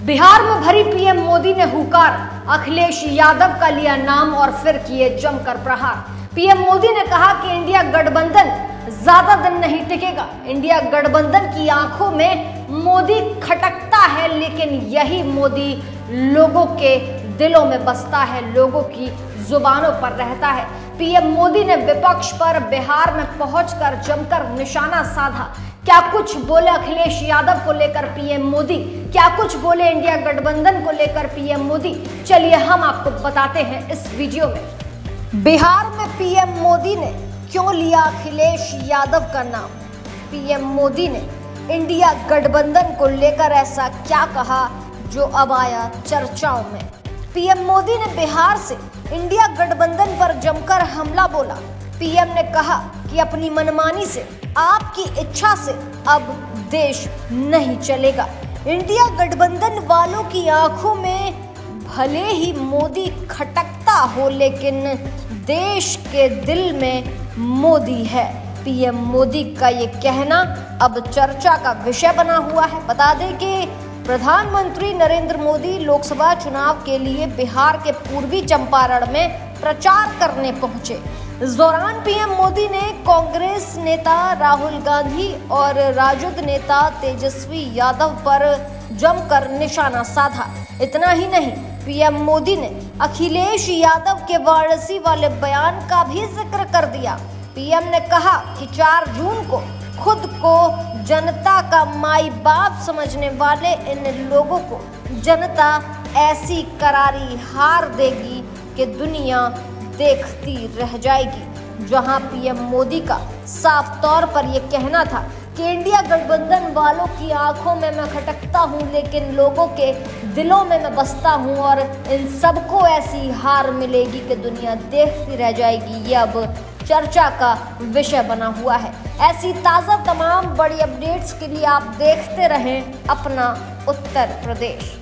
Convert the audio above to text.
बिहार में भरी पीएम मोदी ने हुकार। अखिलेश यादव का लिया नाम और फिर किए जमकर प्रहार। पीएम मोदी ने कहा कि इंडिया गठबंधन ज़्यादा दिन नहीं टिकेगा। इंडिया गठबंधन की आँखों में मोदी खटकता है, लेकिन यही मोदी लोगों के दिलों में बसता है, लोगों की जुबानों पर रहता है। पीएम मोदी ने विपक्ष पर बिहार में पहुंचकर जमकर निशाना साधा। क्या कुछ बोले अखिलेश यादव को लेकर पीएम मोदी? क्या कुछ बोले इंडिया गठबंधन को लेकर पीएम मोदी? चलिए हम आपको बताते हैं इस वीडियो में। बिहार में पीएम मोदी ने क्यों लिया अखिलेश यादव का नाम? पीएम मोदी ने इंडिया गठबंधन को लेकर ऐसा क्या कहा, जो अब आया चर्चाओं में? पीएम मोदी ने बिहार से इंडिया गठबंधन पर जमकर हमला बोला। पीएम ने कहा कि अपनी मनमानी से, आपकी इच्छा से अब देश नहीं चलेगा। इंडिया गठबंधन वालों की आँखों में भले ही मोदी खटकता हो, लेकिन देश के दिल में मोदी है। पीएम मोदी का ये कहना अब चर्चा का विषय बना हुआ है। बता दें कि प्रधानमंत्री नरेंद्र मोदी लोकसभा चुनाव के लिए बिहार के पूर्वी चंपारण में प्रचार करने पहुँचे। इस दौरान पीएम मोदी ने कांग्रेस नेता राहुल गांधी और राजद नेता तेजस्वी यादव पर जमकर निशाना साधा। इतना ही नहीं, पीएम मोदी ने अखिलेश यादव के वाराणसी वाले बयान का भी ज़िक्र कर दिया। पीएम ने कहा कि 4 जून को खुद को जनता का माई बाप समझने वाले इन लोगों को। जनता ऐसी करारी हार देगी कि दुनिया देखती रह जाएगी। जहाँ पीएम मोदी का साफ़ तौर पर यह कहना था कि इंडिया गठबंधन वालों की आँखों में मैं खटकता हूँ, लेकिन लोगों के दिलों में मैं बसता हूँ और इन सबको ऐसी हार मिलेगी कि दुनिया देखती रह जाएगी। ये अब चर्चा का विषय बना हुआ है। ऐसी ताज़ा तमाम बड़ी अपडेट्स के लिए आप देखते रहें अपना उत्तर प्रदेश।